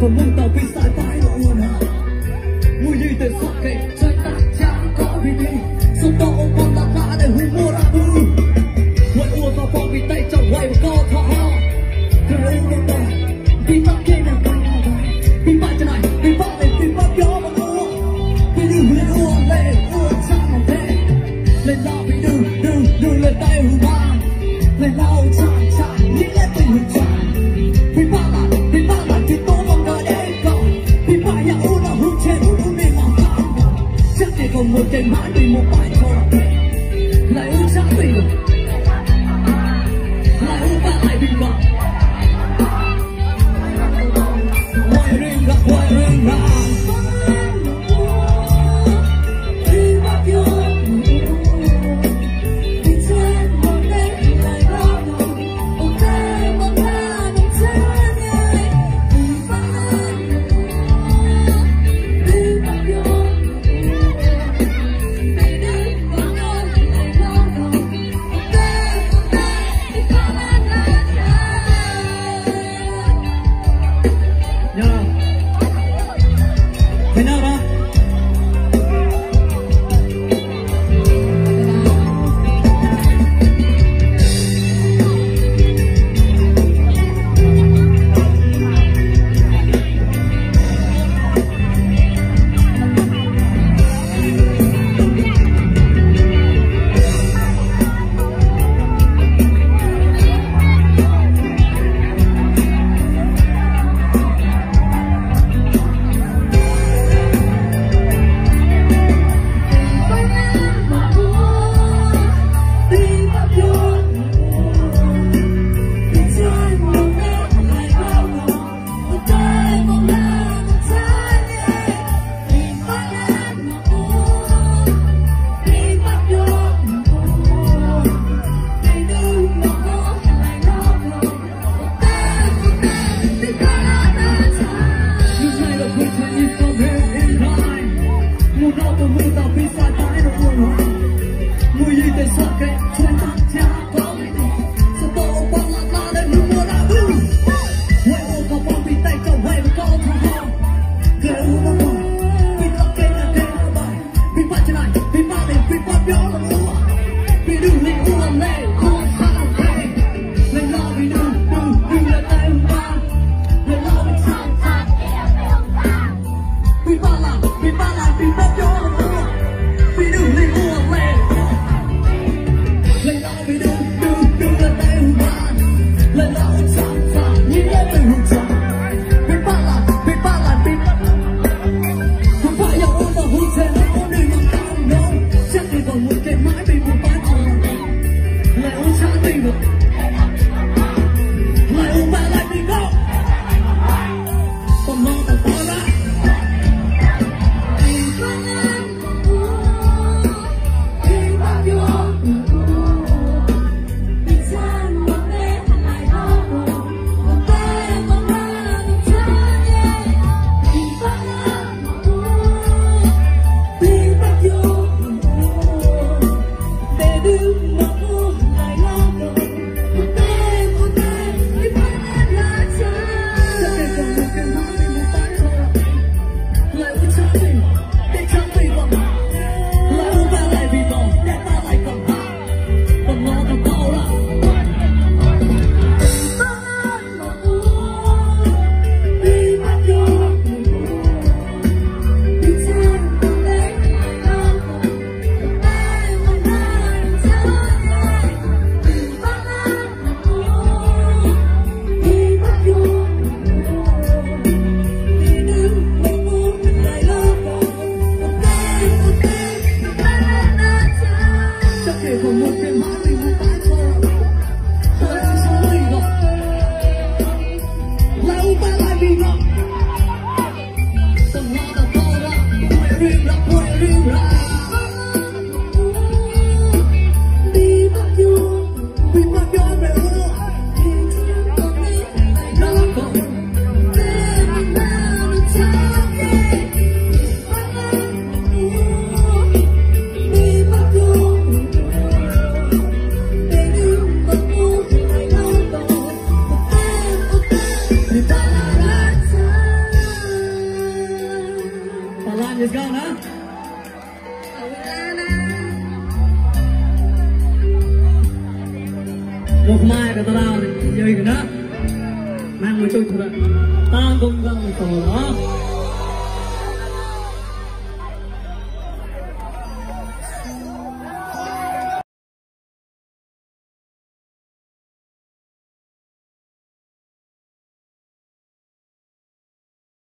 ក៏មិនតពីសាយបាយឡងណាមួយយីតែសុខទេ ngoài thôi. Lại uống sắc quỷ đứng como te. một mai là tao đau dây cái đó. Mang một chút thôi, tao cũng gần tổ đó.